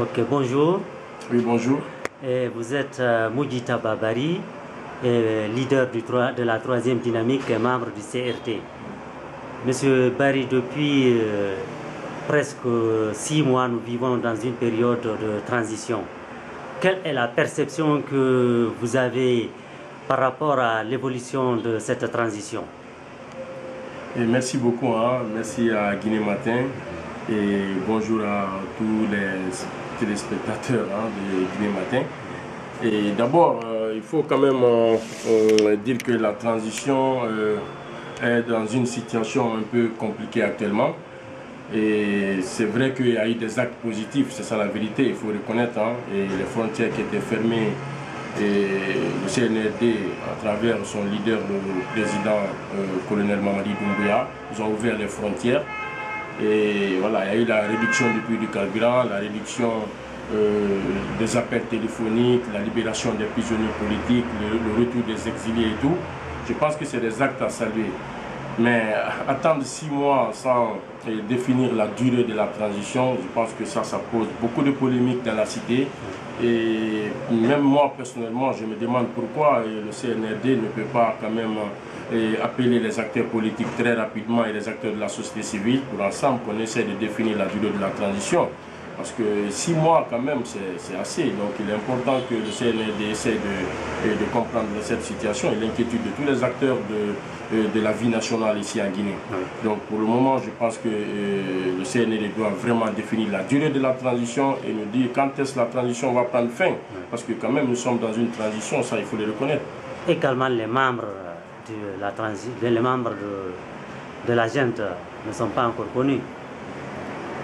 Ok, bonjour. Oui, bonjour. Et vous êtes euh, Moudjita Babari, et leader du, de la troisième dynamique et membre du CRT. Monsieur Barry, depuis euh, presque six mois, nous vivons dans une période de transition. Quelle est la perception que vous avez par rapport à l'évolution de cette transition? Et Merci beaucoup, hein. merci à Guinée Matin et bonjour à tous les téléspectateurs hein, de Guinée Matin. Et d'abord, euh, il faut quand même euh, euh, dire que la transition est dans une situation un peu compliquée actuellement. Et c'est vrai qu'il y a eu des actes positifs, c'est ça la vérité, il faut reconnaître. Hein. et les frontières qui étaient fermées, et le CNRD, à travers son leader, le président colonel Mamadi Doumbouya, ils ont ouvert les frontières. Et voilà, il y a eu la réduction du prix du carburant, la réduction euh, des appels téléphoniques, la libération des prisonniers politiques, le, retour des exilés et tout. Je pense que c'est des actes à saluer. Mais attendre six mois sans euh, définir la durée de la transition, je pense que ça, ça pose beaucoup de polémiques dans la cité. Et même moi, personnellement, je me demande pourquoi euh, le CNRD ne peut pas quand même appeler les acteurs politiques très rapidement et les acteurs de la société civile pour ensemble qu'on essaie de définir la durée de la transition. Parce que six mois, quand même, c'est assez. Donc, il est important que le CNRD essaie de, de comprendre cette situation et l'inquiétude de tous les acteurs de, euh, de, la vie nationale ici en Guinée. Donc, pour le moment, je pense que euh, le CNRD doit vraiment définir la durée de la transition et nous dire quand est-ce que la transition va prendre fin. Parce que, quand même, nous sommes dans une transition, ça, il faut le reconnaître. Également, les membres de la transition, les membres de, de la gente ne sont pas encore connus.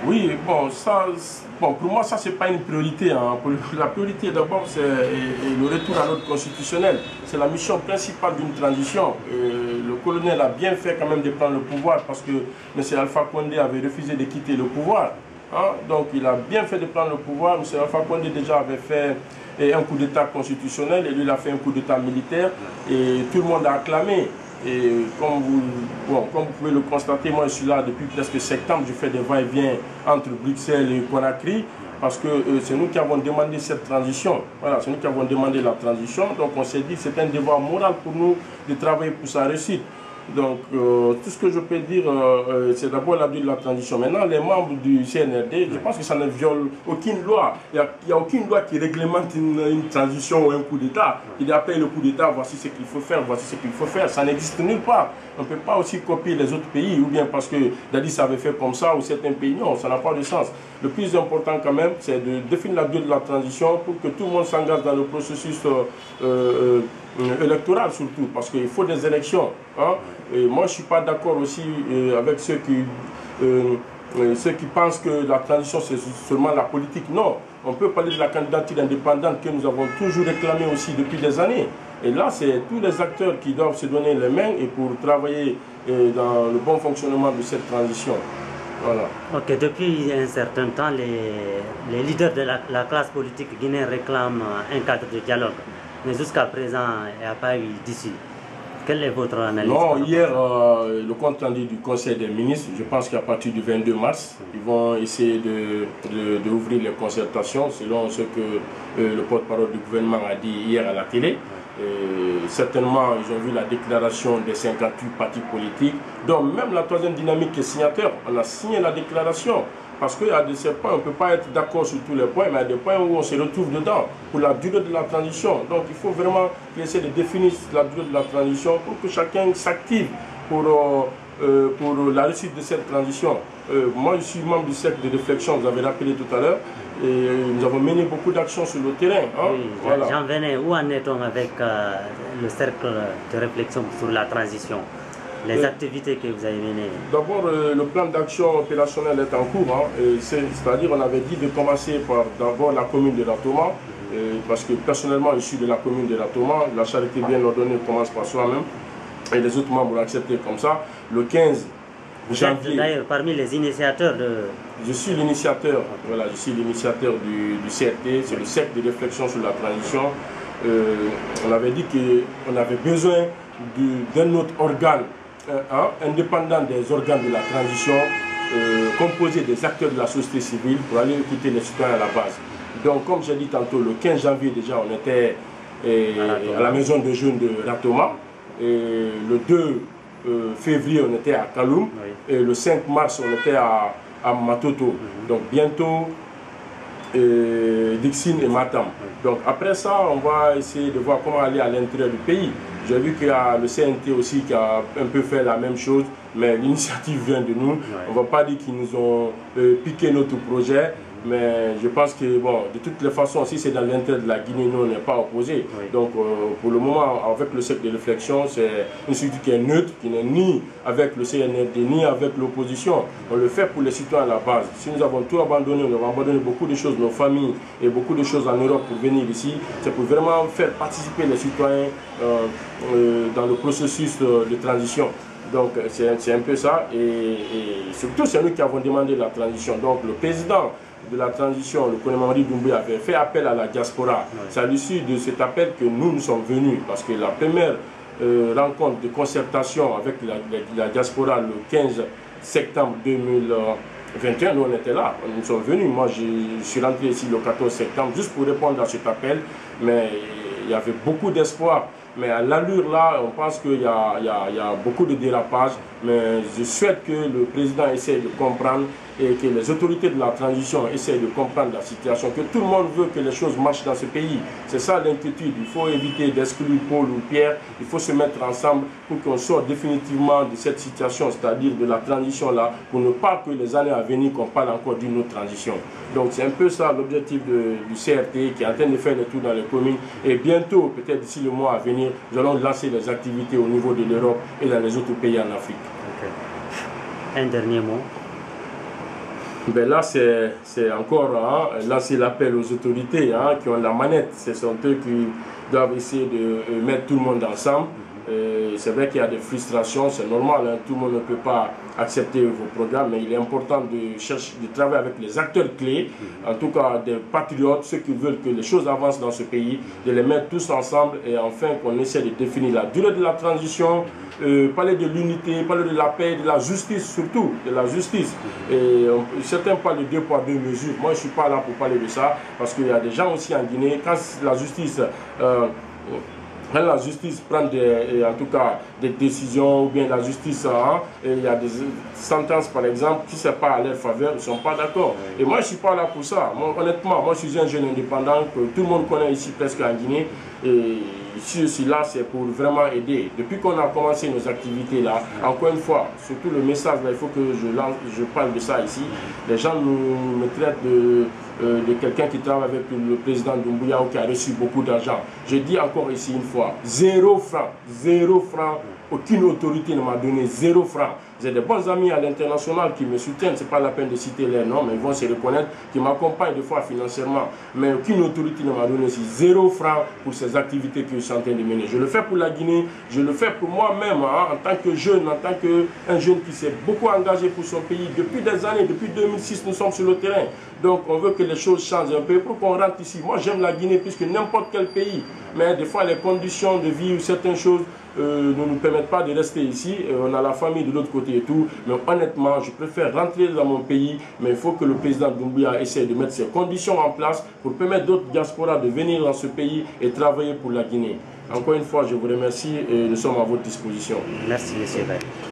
Oui, bon, ça, bon, pour moi, ça, ce n'est pas une priorité. Hein. La priorité, d'abord, c'est le retour à l'ordre constitutionnel. C'est la mission principale d'une transition. le colonel a bien fait quand même de prendre le pouvoir parce que M. Alpha Condé avait refusé de quitter le pouvoir. Hein. Donc, il a bien fait de prendre le pouvoir. M. Alpha Condé déjà avait fait un coup d'État constitutionnel et lui, il a fait un coup d'État militaire. Et tout le monde a acclamé. Et comme vous, pouvez le constater, moi je suis là depuis presque septembre, je fais des va-et-vient entre Bruxelles et Conakry, parce que euh, c'est nous qui avons demandé cette transition. Voilà, c'est nous qui avons demandé la transition, donc on s'est dit que c'est un devoir moral pour nous de travailler pour sa réussite. Donc, euh, tout ce que je peux dire, euh, euh, c'est d'abord l'abus de la transition. Maintenant, les membres du CNRD, je pense que ça ne viole aucune loi. Il n'y a, aucune loi qui réglemente une, transition ou un coup d'État. Il appelle le coup d'État, voici ce qu'il faut faire, voici ce qu'il faut faire. Ça n'existe nulle part. On ne peut pas aussi copier les autres pays, ou bien parce que Dadis avait fait comme ça, ou certains pays. Non, ça n'a pas de sens. Le plus important quand même, c'est de définir la durée de la transition pour que tout le monde s'engage dans le processus électoral surtout, parce qu'il faut des élections. Hein. Et moi, je ne suis pas d'accord aussi euh, avec ceux qui, euh, euh, ceux qui pensent que la transition, c'est seulement la politique. Non, on peut parler de la candidature indépendante que nous avons toujours réclamée aussi depuis des années. Et là, c'est tous les acteurs qui doivent se donner les mains et pour travailler dans le bon fonctionnement de cette transition. Voilà. Ok, depuis un certain temps, les, leaders de la, la, classe politique guinéenne réclament un cadre de dialogue. Mais jusqu'à présent, il n'y a pas eu d'issue. Quelle est votre analyse Non, hier, euh, le compte rendu du Conseil des ministres, je pense qu'à partir du 22 mars, ils vont essayer d'ouvrir de, les concertations selon ce que euh, le porte-parole du gouvernement a dit hier à la télé. certainement, ils ont vu la déclaration des 58 partis politiques, donc même la troisième dynamique est signataire. On a signé la déclaration. Parce qu'il y a de ces points, on ne peut pas être d'accord sur tous les points, mais il y a des points où on se retrouve dedans pour la durée de la transition. Donc il faut vraiment essayer de définir la durée de la transition pour que chacun s'active pour, euh, euh, pour la réussite de cette transition. Euh, moi, je suis membre du cercle de réflexion, vous avez rappelé tout à l'heure, et nous avons mené beaucoup d'actions sur le terrain. Hein. oui, J'en venais, où en est-on avec le cercle de réflexion sur la transition? Les activités que vous avez menées D'abord, euh, le plan d'action opérationnel est en cours. Hein, C'est-à-dire, on avait dit de commencer par d'abord la commune de Ratoma, parce que personnellement, je suis de la commune de Ratoma. La charité bien ordonnée commence par soi-même. Et les autres membres ont accepté comme ça. Le 15 janvier. D'ailleurs, parmi les initiateurs de. Je suis l'initiateur, voilà, je suis l'initiateur du, CRT, c'est le cercle de réflexion sur la transition. Euh, on avait dit qu'on avait besoin d'un autre organe euh, hein, indépendant des organes de la transition composé des acteurs de la société civile pour aller écouter les citoyens à la base. Donc, comme j'ai dit tantôt, le 15 janvier déjà, on était à la maison de jeunes de Ratoma. Et le 2 février, on était à Kaloum. Et le 5 mars, on était à, à Matoto. Mhm. Donc, bientôt, Dixine et Matam. Donc après ça, on va essayer de voir comment aller à l'intérieur du pays. J'ai vu qu'il y a le CNT aussi qui a un peu fait la même chose, mais l'initiative vient de nous. On ne va pas dire qu'ils nous ont euh, piqué notre projet, mais je pense que, bon, de toutes les façons, si c'est dans l'intérêt de la Guinée, nous, on n'est pas opposé. Donc, euh, pour le moment, avec le cercle de réflexion, c'est une structure qui est neutre, qui n'est ni avec le CNRD, ni avec l'opposition. On le fait pour les citoyens à la base. Si nous avons tout abandonné, nous avons abandonné beaucoup de choses, nos familles et beaucoup de choses en Europe pour venir ici, c'est pour vraiment faire participer les citoyens euh, euh, dans le processus de transition. Donc c'est un peu ça. Et, et surtout, c'est nous qui avons demandé la transition. Donc le président de la transition, le Mamadi Doumbé avait fait appel à la diaspora. C'est à l'issue de cet appel que nous nous sommes venus, parce que la première euh, rencontre de concertation avec la, diaspora le 15 septembre 2021, nous on était là, nous sommes venus. Moi je suis rentré ici le 14 septembre juste pour répondre à cet appel, mais il y avait beaucoup d'espoir. Mais à l'allure là, on pense qu'il y, y, a beaucoup de dérapages. Mais je souhaite que le président essaie de comprendre et que les autorités de la transition essaient de comprendre la situation, que tout le monde veut que les choses marchent dans ce pays. C'est ça l'inquiétude. Il faut éviter d'exclure Paul ou Pierre. Il faut se mettre ensemble pour qu'on sorte définitivement de cette situation, c'est-à-dire de la transition-là, pour ne pas que les années à venir qu'on parle encore d'une autre transition. Donc c'est un peu ça l'objectif du CRT qui est en train de faire le tour dans les communes. Et bientôt, peut-être d'ici le mois à venir, nous allons lancer les activités au niveau de l'Europe et dans les autres pays en Afrique. Un dernier mot ben là, c'est encore hein, lancer l'appel aux autorités hein, qui ont la manette. Ce sont eux qui doivent essayer de euh, mettre tout le monde ensemble. C'est vrai qu'il y a des frustrations, c'est normal, hein. tout le monde ne peut pas accepter vos programmes, mais il est important de, chercher, de travailler avec les acteurs clés, en tout cas des patriotes, ceux qui veulent que les choses avancent dans ce pays, de les mettre tous ensemble et enfin qu'on essaie de définir la durée de la transition, euh, parler de l'unité, parler de la paix, de la justice surtout, de la justice. Et certains parlent de deux poids, deux mesures. Moi, je ne suis pas là pour parler de ça, parce qu'il y a des gens aussi en Guinée, quand la justice... Euh, quand la justice prend des, en tout cas des décisions ou bien la justice, hein, et il y a des sentences par exemple, qui ne sont pas à leur faveur, ils ne sont pas d'accord. Et moi je ne suis pas là pour ça. honnêtement, moi je suis un jeune indépendant que tout le monde connaît ici presque en Guinée. Et si je suis là, c'est pour vraiment aider. Depuis qu'on a commencé nos activités là, encore une fois, surtout le message, là, il faut que je, lance, je parle de ça ici. Les gens nous, me traitent de, euh, de quelqu'un qui travaille avec le président Doumbouya ou qui a reçu beaucoup d'argent. Je dis encore ici une fois, zéro franc, zéro franc aucune autorité ne m'a donné zéro franc. J'ai des bons amis à l'international qui me soutiennent, ce n'est pas la peine de citer les noms, mais ils vont se reconnaître, qui m'accompagnent des fois financièrement. Mais aucune autorité ne m'a donné zéro franc pour ces activités que je suis en train de mener. Je le fais pour la Guinée, je le fais pour moi-même, hein, en tant que jeune, en tant qu'un jeune qui s'est beaucoup engagé pour son pays. Depuis des années, depuis 2006, nous sommes sur le terrain. Donc on veut que les choses changent un peu pour qu'on rentre ici. Moi j'aime la Guinée plus que n'importe quel pays. Mais des fois les conditions de vie ou certaines choses euh, ne nous permettent pas de rester ici. Euh, on a la famille de l'autre côté et tout. Mais honnêtement, je préfère rentrer dans mon pays. Mais il faut que le président Doumbouya essaie de mettre ces conditions en place pour permettre d'autres diasporas de venir dans ce pays et travailler pour la Guinée. Encore une fois, je vous remercie et nous sommes à votre disposition. Merci, monsieur